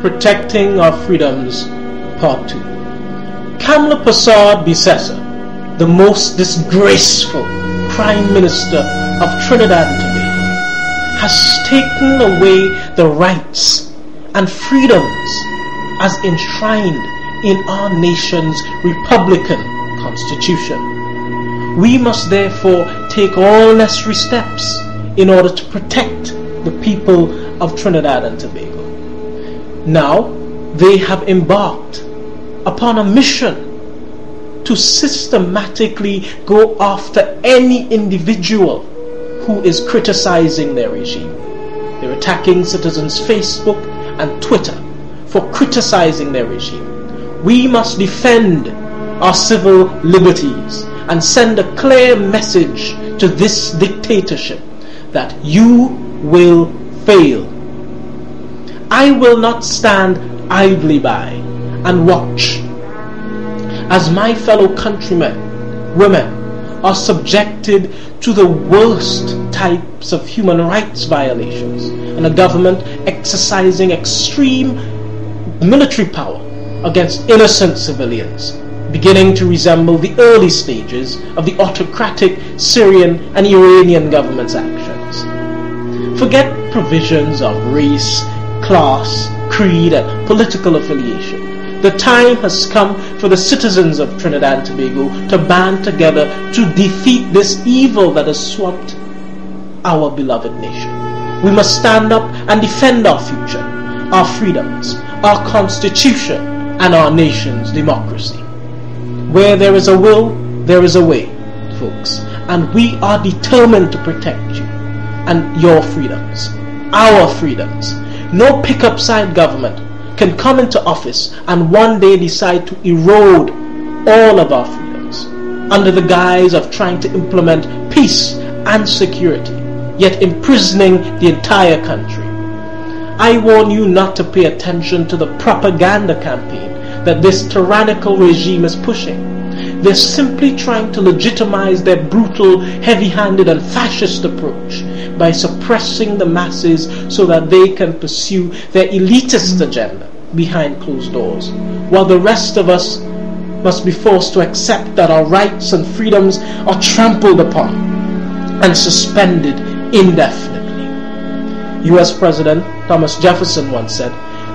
Protecting Our Freedoms, Part 2. Kamla Persad Bissessar, the most disgraceful Prime Minister of Trinidad and Tobago, has taken away the rights and freedoms as enshrined in our nation's Republican Constitution. We must therefore take all necessary steps in order to protect the people of Trinidad and Tobago. Now, they have embarked upon a mission to systematically go after any individual who is criticizing their regime. They're attacking citizens' Facebook and Twitter for criticizing their regime. We must defend our civil liberties and send a clear message to this dictatorship that you will fail. I will not stand idly by and watch as my fellow countrymen, women, are subjected to the worst types of human rights violations and a government exercising extreme military power against innocent civilians, beginning to resemble the early stages of the autocratic Syrian and Iranian government's actions. Forget provisions of race, class, creed, and political affiliation. The time has come for the citizens of Trinidad and Tobago to band together to defeat this evil that has swept our beloved nation. We must stand up and defend our future, our freedoms, our constitution, and our nation's democracy. Where there is a will, there is a way, folks. And we are determined to protect you and your freedoms, our freedoms. No pick-up side government can come into office and one day decide to erode all of our freedoms under the guise of trying to implement peace and security, yet imprisoning the entire country. I warn you not to pay attention to the propaganda campaign that this tyrannical regime is pushing. They're simply trying to legitimize their brutal, heavy-handed and fascist approach by suppressing the masses so that they can pursue their elitist agenda behind closed doors, while the rest of us must be forced to accept that our rights and freedoms are trampled upon and suspended indefinitely. US President Thomas Jefferson once said,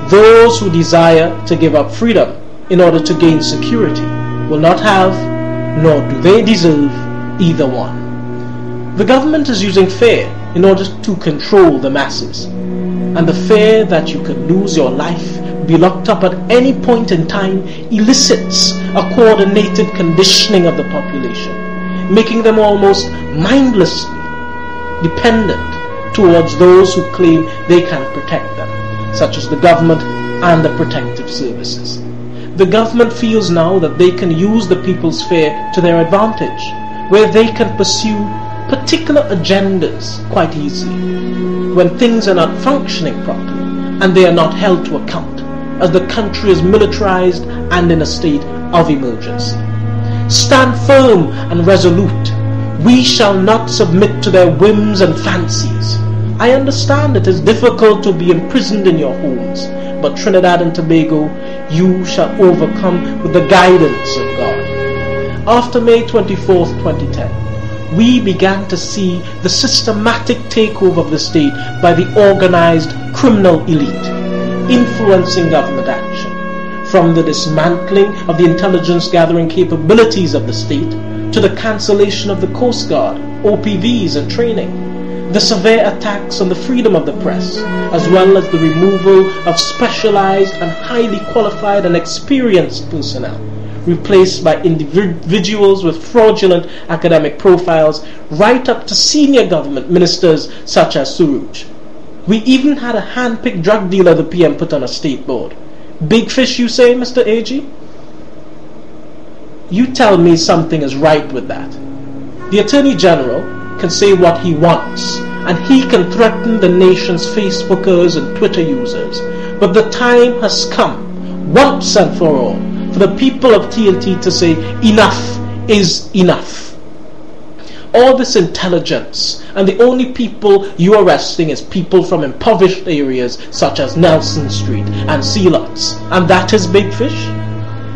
Those who desire to give up freedom in order to gain security will not have, nor do they deserve, either one. The government is using fear in order to control the masses. And the fear that you could lose your life, be locked up at any point in time, elicits a coordinated conditioning of the population, making them almost mindlessly dependent towards those who claim they can protect them, such as the government and the protective services. The government feels now that they can use the people's fear to their advantage, where they can pursue particular agendas quite easily when things are not functioning properly and they are not held to account as the country is militarized and in a state of emergency. Stand firm and resolute. We shall not submit to their whims and fancies. I understand it is difficult to be imprisoned in your homes, but Trinidad and Tobago, you shall overcome with the guidance of God. After May 24th, 2010, we began to see the systematic takeover of the state by the organized criminal elite, influencing government action. From the dismantling of the intelligence gathering capabilities of the state to the cancellation of the Coast Guard, OPVs, and training the severe attacks on the freedom of the press, as well as the removal of specialized and highly qualified and experienced personnel, replaced by individuals with fraudulent academic profiles, right up to senior government ministers such as Suruj. We even had a hand-picked drug dealer the PM put on a state board. Big fish, you say, Mr. AG? You tell me something is right with that. The Attorney General can say what he wants, and he can threaten the nation's Facebookers and Twitter users. But the time has come, once and for all, for the people of TNT to say enough is enough. all this intelligence, and the only people you are arresting is people from impoverished areas such as Nelson Street and Sea Lots, and that is big fish?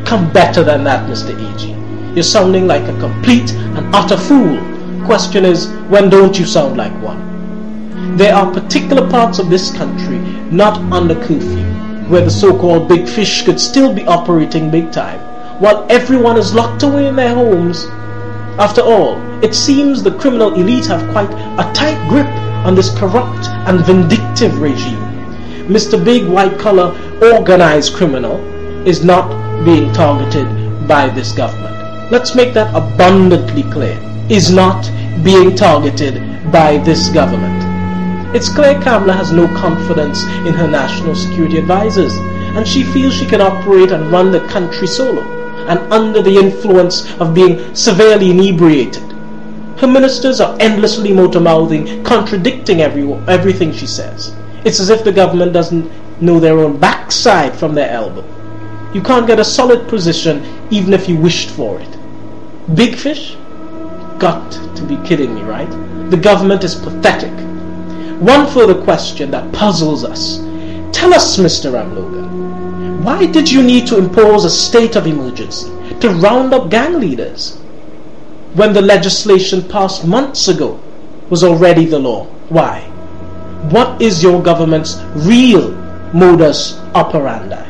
Come better than that, Mr. A.G. You're sounding like a complete and utter fool. Question is, when don't you sound like one? There are particular parts of this country not under curfew where the so-called big fish could still be operating big time, while everyone is locked away in their homes. After all, it seems the criminal elite have quite a tight grip on this corrupt and vindictive regime. Mr. Big White Collar Organized Criminal is not being targeted by this government. Let's make that abundantly clear. Is not being targeted by this government. It's clear Kamala has no confidence in her national security advisors, and she feels she can operate and run the country solo, and under the influence of being severely inebriated. Her ministers are endlessly motor-mouthing, contradicting every, everything she says. It's as if the government doesn't know their own backside from their elbow. You can't get a solid position even if you wished for it. Big fish? Got to be kidding me, right? The government is pathetic. One further question that puzzles us. Tell us, Mr. Ramlogan, why did you need to impose a state of emergency to round up gang leaders when the legislation passed months ago was already the law? Why? What is your government's real modus operandi?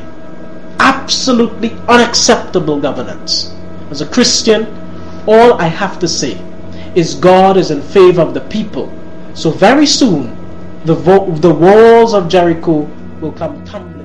Absolutely unacceptable governance. As a Christian, all I have to say is God is in favor of the people. So very soon, the, the walls of Jericho will come tumbling.